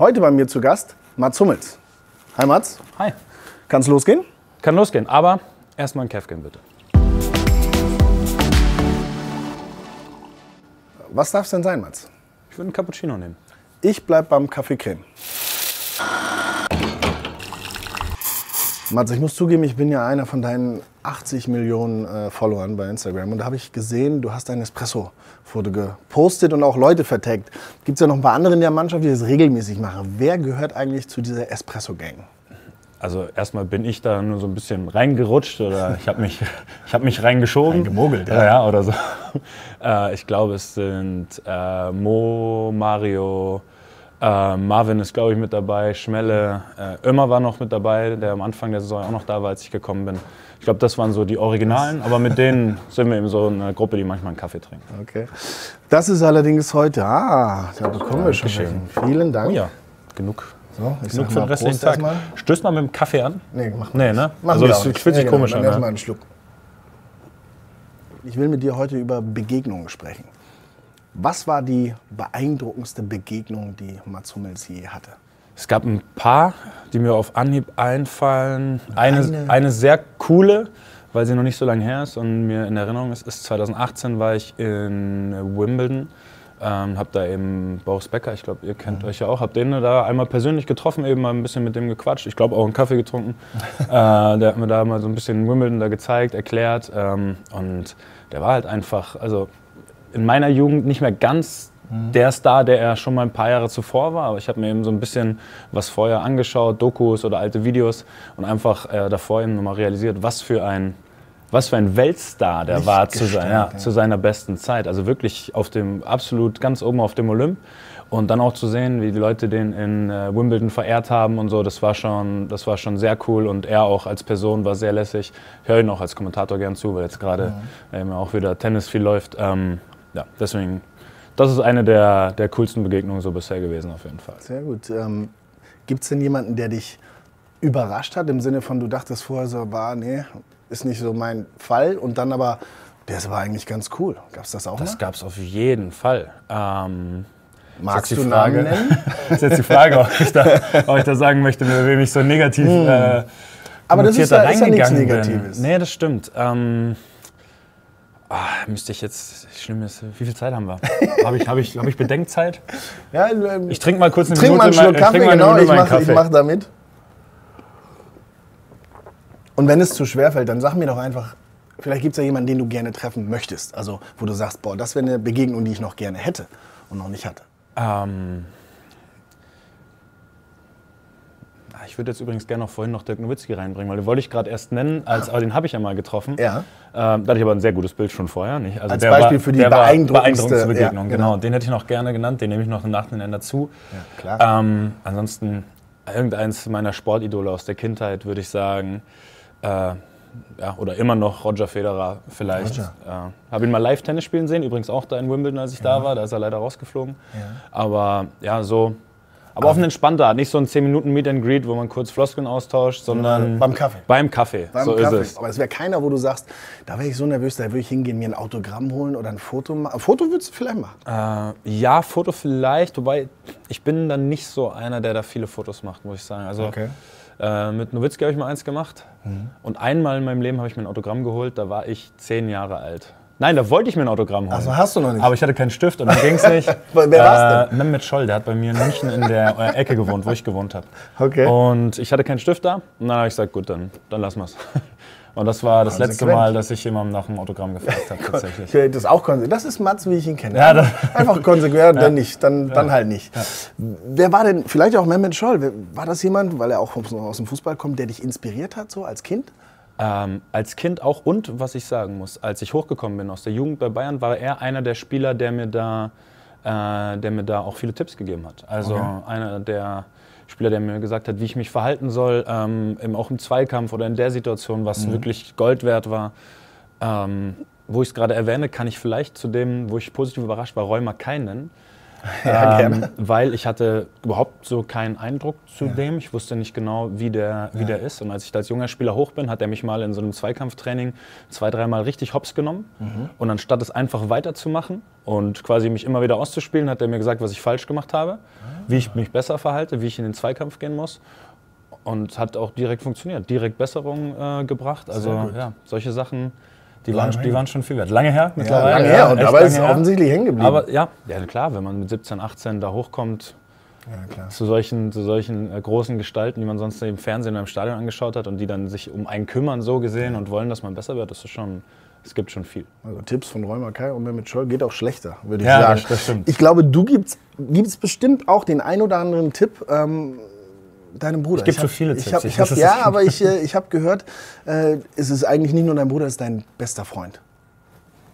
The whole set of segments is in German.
Heute bei mir zu Gast Mats Hummels. Hi Mats, Hi. kann's losgehen? Kann losgehen, aber erstmal ein Käfchen bitte. Was darf's denn sein, Mats? Ich würde einen Cappuccino nehmen. Ich bleib beim Kaffee Creme. Mats, ich muss zugeben, ich bin ja einer von deinen 80 Millionen äh, Followern bei Instagram. Und da habe ich gesehen, du hast ein Espresso-Foto gepostet und auch Leute vertaggt. Gibt es ja noch ein paar andere in der Mannschaft, die das regelmäßig machen. Wer gehört eigentlich zu dieser Espresso-Gang? Also erstmal bin ich da nur so ein bisschen reingerutscht oder ich habe mich, ich hab mich reingeschoben. Reingemogelt, ja. ja. ja oder so. Äh, ich glaube, es sind äh, Mo, Mario, äh, Marvin ist, glaube ich, mit dabei, Schmelle, äh, Ömer war noch mit dabei, der am Anfang der Saison auch noch da war, als ich gekommen bin. Ich glaube, das waren so die Originalen, aber mit denen sind wir eben so eine Gruppe, die manchmal einen Kaffee trinkt. Okay. Das ist allerdings heute. Ah, da bekommen wir schon. Vielen Dank. Oh ja, genug. So, ich Genug für mal den restlichen Tag. erstmal. Stößt mal mit dem Kaffee an? Nee, mach Nee, ne? Machen Also nicht. fühlt sich Ja, genau, komisch dann an. Erstmal Ne? einen Schluck. Ich will mit dir heute über Begegnungen sprechen. Was war die beeindruckendste Begegnung, die Mats Hummels je hatte? Es gab ein paar, die mir auf Anhieb einfallen. Eine, Eine? eine sehr coole, weil sie noch nicht so lange her ist und mir in Erinnerung ist, ist 2018 war ich in Wimbledon. Ähm, hab da eben Boris Becker, ich glaube, ihr kennt euch ja auch, hab den da einmal persönlich getroffen, eben mal ein bisschen mit dem gequatscht. Ich glaube auch einen Kaffee getrunken. äh, der hat mir da mal so ein bisschen Wimbledon da gezeigt, erklärt. Ähm, und der war halt einfach, also in meiner Jugend nicht mehr ganz der Star, der er schon mal ein paar Jahre zuvor war. Aber ich habe mir eben so ein bisschen was vorher angeschaut, Dokus oder alte Videos und einfach äh, davor eben nochmal realisiert, was für ein, was für ein Weltstar der war zu, Lichtgestalt, sein, ja, zu seiner besten Zeit. Also wirklich auf dem, absolut ganz oben auf dem Olymp. Und dann auch zu sehen, wie die Leute den in äh, Wimbledon verehrt haben und so, das war, schon, das war schon sehr cool. Und er auch als Person war sehr lässig. Ich höre ihn auch als Kommentator gern zu, weil jetzt gerade eben auch wieder Tennis viel läuft. Ähm, ja, deswegen, das ist eine der, der coolsten Begegnungen so bisher gewesen auf jeden Fall. Sehr gut. Ähm, Gibt es denn jemanden, der dich überrascht hat, im Sinne von, du dachtest vorher so, war, nee, ist nicht so mein Fall und dann aber, das war eigentlich ganz cool. Gab es das auch Das gab es auf jeden Fall. Ähm, Magst du die Frage, Namen nennen? ist jetzt die Frage, ob ich da, ob ich da sagen möchte, mit wem ich so negativ äh, Hm. Aber das ist da ja- ist ja nichts reingegangen bin. Negatives. Nee, das stimmt. Ähm, ah, müsste ich jetzt, schlimm ist, wie viel Zeit haben wir? Habe ich, hab ich, hab ich Bedenkzeit? Ja, ähm, Ich trinke mal kurz eine trink mal einen Minute Schluck mein- ich Kaffee, trink mal eine genau, Minute ich mache Kaffee. mach da mit. Und wenn es zu schwer fällt, dann sag mir doch einfach, vielleicht gibt es ja jemanden, den du gerne treffen möchtest. Also, wo du sagst, boah, das wäre eine Begegnung, die ich noch gerne hätte und noch nicht hatte. Ähm, ah, ich würde jetzt übrigens gerne noch vorhin noch Dirk Nowitzki reinbringen, weil den wollte ich gerade erst nennen, als, aber den habe ich ja mal getroffen. Ja. Ähm, da hatte ich aber ein sehr gutes Bild schon vorher. Nicht? Also Als der Beispiel war, für die beeindruckendste- Begegnung. ja, genau. genau. Den hätte ich noch gerne genannt, den nehme ich noch im Nachhinein dazu. Ja, klar. Ähm, ansonsten irgendeins meiner Sportidole aus der Kindheit würde ich sagen. Äh, ja, oder immer noch Roger Federer vielleicht. Roger. Äh, Habe ihn mal live Tennis spielen sehen, übrigens auch da in Wimbledon, als ich da war. Da ist er leider rausgeflogen. Aber ja, so. Aber auf eine entspannte Art. Nicht so ein 10 Minuten Meet and Greet, wo man kurz Floskeln austauscht, sondern beim Kaffee. Beim Kaffee. Beim so Kaffee. ist es. Aber es wäre keiner, wo du sagst, da wäre ich so nervös, da würde ich hingehen, mir ein Autogramm holen oder ein Foto machen. Foto würdest du vielleicht machen. Äh, ja, Foto vielleicht, wobei ich bin dann nicht so einer, der da viele Fotos macht, muss ich sagen. Also Okay. äh, mit Nowitzki habe ich mal eins gemacht und einmal in meinem Leben habe ich mir ein Autogramm geholt, da war ich zehn Jahre alt. Nein, da wollte ich mir ein Autogramm holen. Also hast du noch nicht. Aber ich hatte keinen Stift und dann ging es nicht. Wer war's denn? Mehmet Scholl, der hat bei mir in München in der äh, Ecke gewohnt, wo ich gewohnt habe. Okay. Und ich hatte keinen Stift da. Und dann habe ich gesagt, gut, dann, dann lassen wir es. Und das war das letzte. Mal, dass ich jemandem nach einem Autogramm gefragt habe, tatsächlich. Das auch konsequent. Das ist Mats, wie ich ihn kenne. Ja, Einfach konsequent, dann nicht, dann, dann halt nicht. Wer war denn, vielleicht auch Mehmet Scholl, war das jemand, weil er auch aus dem Fußball kommt, der dich inspiriert hat, so als Kind? Ähm, als Kind auch und was ich sagen muss, als ich hochgekommen bin aus der Jugend bei Bayern, war er einer der Spieler, der mir da, äh, der mir da auch viele Tipps gegeben hat. Also einer der Spieler, der mir gesagt hat, wie ich mich verhalten soll, ähm, eben auch im Zweikampf oder in der Situation, was wirklich Gold wert war. Ähm, wo ich es gerade erwähne, kann ich vielleicht zu dem, wo ich positiv überrascht war, Mackay nennen. Ja, ähm, weil ich hatte überhaupt so keinen Eindruck zu dem. Ich wusste nicht genau, wie der, wie der ist. Und als ich da als junger Spieler hoch bin, hat er mich mal in so einem Zweikampftraining zwei, dreimal richtig hops genommen. Mhm. Und anstatt es einfach weiterzumachen und quasi mich immer wieder auszuspielen, hat er mir gesagt, was ich falsch gemacht habe, wie ich mich besser verhalte, wie ich in den Zweikampf gehen muss. Und hat auch direkt funktioniert, direkt Besserung äh, gebracht. Also ja, solche Sachen, die waren, die waren schon viel wert. Lange her Ja, mittlerweile. lange her, und aber ist her. offensichtlich hängen geblieben. Aber ja, ja, klar, wenn man mit 17, 18 da hochkommt ja, klar. zu solchen, zu solchen äh, großen Gestalten, die man sonst im Fernsehen oder im Stadion angeschaut hat und die dann sich um einen kümmern, so gesehen und wollen, dass man besser wird, das ist schon, es gibt schon viel. Also Tipps von Räumer Kai und mit Scholl geht auch schlechter, würde ich Ja, sagen. das- das stimmt. Ich glaube, du gibst, gibst bestimmt auch den ein oder anderen Tipp ähm, deinem Bruder. Ich geb hab- so viele ich Tipps. Hab, Ich ich hab, ja, aber ich, äh, ich habe gehört, äh, es ist eigentlich nicht nur dein Bruder, es ist dein bester Freund.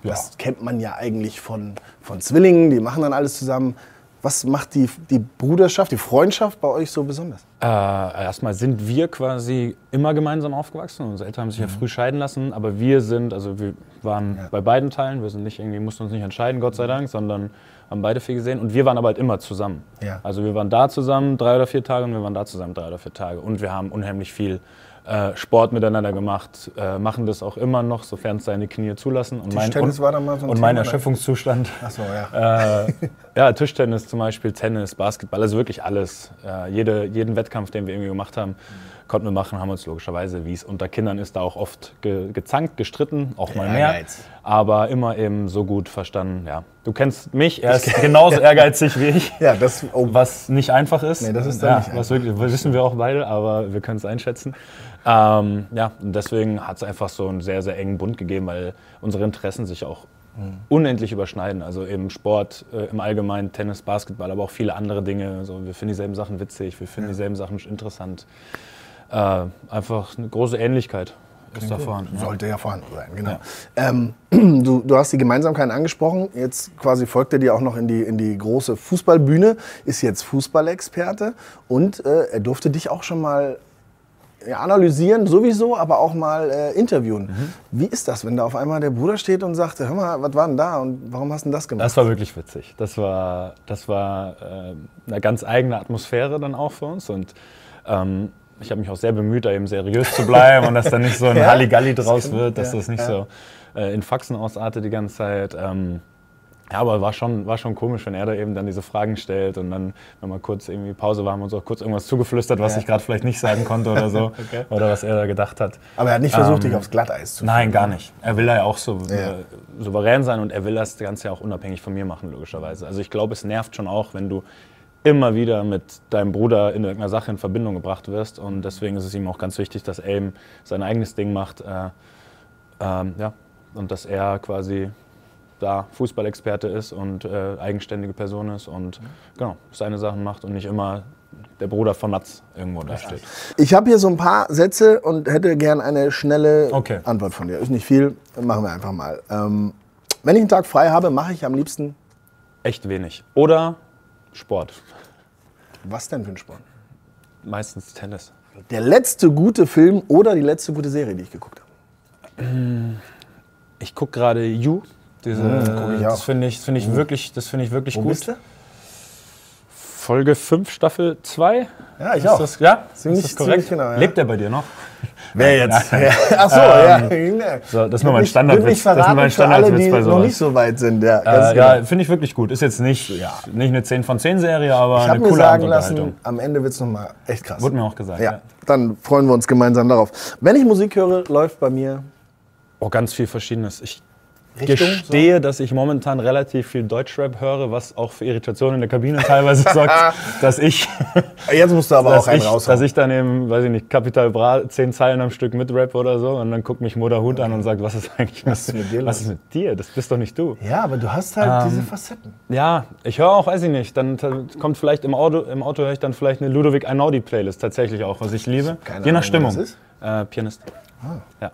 Das kennt man ja eigentlich von, von Zwillingen, die machen dann alles zusammen. Was macht die, die Bruderschaft, die Freundschaft bei euch so besonders? Äh, erstmal sind wir quasi immer gemeinsam aufgewachsen. Unsere Eltern haben sich ja früh scheiden lassen, aber wir sind, also wir waren bei beiden Teilen, wir sind nicht irgendwie, mussten uns nicht entscheiden, Gott sei Dank, sondern haben beide viel gesehen und wir waren aber halt immer zusammen. Ja. Also wir waren da zusammen drei oder vier Tage und wir waren da zusammen drei oder vier Tage und wir haben unheimlich viel äh, Sport miteinander gemacht, äh, machen das auch immer noch, sofern es seine Knie zulassen. Und mein, Tischtennis und, war da mal so ein und mein Thema, ne? Erschöpfungszustand. Achso, ja. Äh, ja, Tischtennis zum Beispiel, Tennis, Basketball, also wirklich alles. Äh, jede, jeden Wettkampf, den wir irgendwie gemacht haben, konnten wir machen, haben uns logischerweise, wie es unter Kindern ist, da auch oft ge gezankt, gestritten, auch mal mehr. Ehrgeiz. Aber immer eben so gut verstanden, ja. Du kennst mich, er ist genauso ehrgeizig wie ich. Ja, das, oh, Was nicht einfach ist. Nee, das ist dann ja, nicht was wirklich, wissen wir auch beide, aber wir können es einschätzen. Ähm, ja, und deswegen hat es einfach so einen sehr, sehr engen Bund gegeben, weil unsere Interessen sich auch Mhm. unendlich überschneiden. Also im Sport, äh, im Allgemeinen, Tennis, Basketball, aber auch viele andere Dinge. So, wir finden dieselben Sachen witzig, wir finden dieselben Sachen interessant. Äh, einfach eine große Ähnlichkeit ist da vorhanden. ja. Sollte ja vorhanden sein, genau. Ähm, du, du hast die Gemeinsamkeiten angesprochen. Jetzt quasi folgt er dir auch noch in die, in die große Fußballbühne, ist jetzt Fußballexperte und äh, er durfte dich auch schon mal ja, analysieren, sowieso, aber auch mal äh, interviewen. Wie ist das, wenn da auf einmal der Bruder steht und sagt, hör mal, was war denn da und warum hast du denn das gemacht? Das war wirklich witzig. Das war, das war äh, eine ganz eigene Atmosphäre dann auch für uns. Und ähm, ich habe mich auch sehr bemüht, da eben seriös zu bleiben und dass da nicht so ein Ja, Halligalli das draus kann- wird, dass ja, das nicht ja. so äh, in Faxen ausartet die ganze Zeit. Ähm, ja, aber war schon, war schon komisch, wenn er da eben dann diese Fragen stellt und dann, wenn mal kurz irgendwie Pause war, haben wir uns auch kurz irgendwas zugeflüstert, was Ja. ich gerade vielleicht nicht sagen konnte oder so. Oder was er da gedacht hat. aber er hat nicht versucht, Ähm, dich aufs Glatteis zu Nein, gar nicht. Er will da ja auch so Ja. äh, souverän sein und er will das Ganze ja auch unabhängig von mir machen, logischerweise. Also ich glaube, es nervt schon auch, wenn du immer wieder mit deinem Bruder in irgendeiner Sache in Verbindung gebracht wirst. Und deswegen ist es ihm auch ganz wichtig, dass eben sein eigenes Ding macht. Äh, ähm, ja, und dass er quasi da Fußballexperte ist und äh, eigenständige Person ist und genau, seine Sachen macht und nicht immer der Bruder von Mats irgendwo da steht. Ich habe hier so ein paar Sätze und hätte gern eine schnelle Okay. Antwort von dir. Ist nicht viel, machen wir einfach mal. Ähm, wenn ich einen Tag frei habe, mache ich am liebsten Echt wenig. Oder Sport. was denn für einen Sport? Meistens Tennis. Der letzte gute Film oder die letzte gute Serie, die ich geguckt habe. Ich gucke gerade You. Diese, guck ich das finde ich, das find ich wirklich, das finde ich wirklich Wo gut. bist du? Folge 5, Staffel 2. Ja, ich ist auch. Das, ja, Ziemlich- ist das korrekt? genau, ja. Lebt er bei dir noch? Wer jetzt? Ja, Ach so, ja. So, das ist nur mein Standardwitz. Das ist mein alle, Standardwitz die bei noch sowas. nicht so weit sind. Ja, Äh, ganz ja, genau. finde ich wirklich gut. Ist jetzt nicht, nicht eine 10 von 10 Serie, aber Ich eine habe mir coole sagen lassen, am Ende wird es nochmal echt krass. Wurde mir auch gesagt. ja, Ja. dann freuen wir uns gemeinsam darauf. Wenn ich Musik höre, läuft bei mir Oh, ganz viel Verschiedenes. Ich Richtung. gestehe, dass ich momentan relativ viel Deutschrap höre, was auch für Irritationen in der Kabine teilweise sorgt, dass ich, So. Jetzt musst du aber auch einen ich, raushauen. dass ich dann eben, weiß ich nicht, Capital Bra, zehn Zeilen am Stück mitrap oder so und dann guckt mich Mutter Hut an und sagt, was ist eigentlich Was ist mit dir was ist mit dir? Das bist doch nicht du. ja, aber du hast halt Ähm, diese Facetten. Ja, ich höre auch, weiß ich nicht, dann kommt vielleicht im Auto, im Auto höre ich dann vielleicht eine Ludovic Einaudi Playlist tatsächlich auch, was ich liebe. keine Je nach Ahnung, Stimmung. Äh, Pianist. Ja.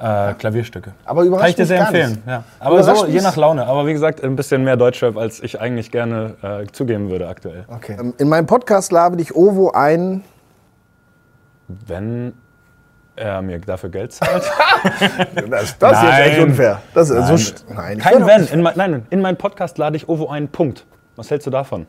Äh, Klavierstücke. Aber überrascht Kann ich dir sehr empfehlen. Ja. Aber so, je nach Laune. Aber wie gesagt, ein bisschen mehr Deutschrap, als ich eigentlich gerne äh, zugeben würde aktuell. Okay. Ähm, In meinem Podcast lade ich Ovo ein. Wenn er mir dafür Geld zahlt. Das, das ist echt unfair. Das ist Nein. so nein, Kein Wenn. In mein, nein, in meinen Podcast lade ich Ovo einen Punkt. Was hältst du davon?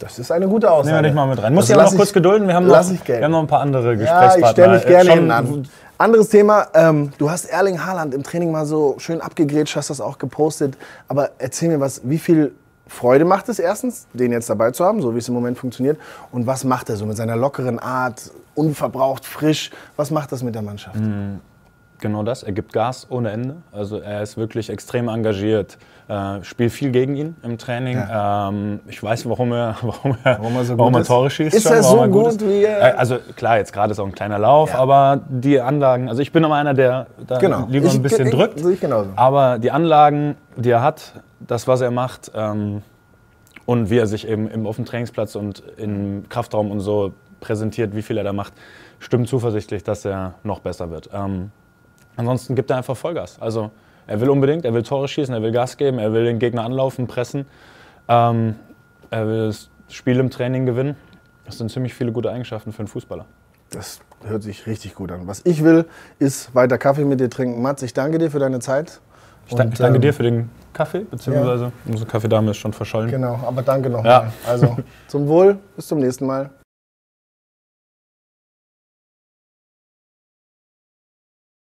Das ist eine gute Aussage. Nehmen wir dich mal mit rein. Muss ich aber lass noch kurz gedulden. Wir haben noch, wir haben noch ein paar andere Ja, Gesprächspartner. ich stelle mich Äh, gerne schon- hinten an. Anderes Thema, ähm, du hast Erling Haaland im Training mal so schön abgegrätscht, hast das auch gepostet. Aber erzähl mir was, wie viel Freude macht es erstens, den jetzt dabei zu haben, so wie es im Moment funktioniert? Und was macht er so mit seiner lockeren Art, unverbraucht, frisch? Was macht das mit der Mannschaft? Genau das, er gibt Gas ohne Ende. Also er ist wirklich extrem engagiert. Äh, spielt viel gegen ihn im Training. Ähm, ich weiß, warum er, warum er, Warum er so warum gut er. Tore schießt. Ist schon, er so gut, ist. wie er- Äh, Also klar, jetzt gerade ist auch ein kleiner Lauf, aber die Anlagen, also ich bin immer einer, der da Genau. lieber Ich- ein bisschen ich- drückt. ich. Aber die Anlagen, die er hat, das, was er macht ähm, und wie er sich eben im, auf dem Trainingsplatz und im Kraftraum und so präsentiert, wie viel er da macht, stimmt zuversichtlich, dass er noch besser wird. Ähm, ansonsten gibt er einfach Vollgas. Also er will unbedingt, er will Tore schießen, er will Gas geben, er will den Gegner anlaufen, pressen. Ähm, er will das Spiel im Training gewinnen. Das sind ziemlich viele gute Eigenschaften für einen Fußballer. Das hört sich richtig gut an. Was ich will, ist weiter Kaffee mit dir trinken. Mats, ich danke dir für deine Zeit. Ich, danke- Und, ich danke ähm, dir für den Kaffee, beziehungsweise unsere Kaffeedame ist schon verschollen. Genau, aber danke nochmal. Ja. Also zum Wohl, bis zum nächsten Mal.